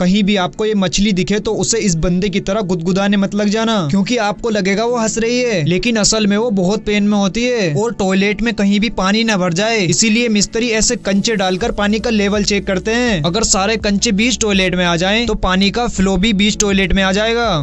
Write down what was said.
कहीं भी आपको ये मछली दिखे तो उसे इस बंदे की तरह गुदगुदाने मत लग जाना, क्योंकि आपको लगेगा वो हंस रही है। लेकिन असल में वो बहुत पेन में होती है और टॉयलेट में कहीं भी पानी न भर जाए। इसीलिए मिस्त्री ऐसे कंचे डालकर पानी का लेवल चेक करते हैं। अगर सारे कंचे बीच टॉयलेट में आ जाए तो पानी का फ्लो भी बीच टॉयलेट में आ जाएगा।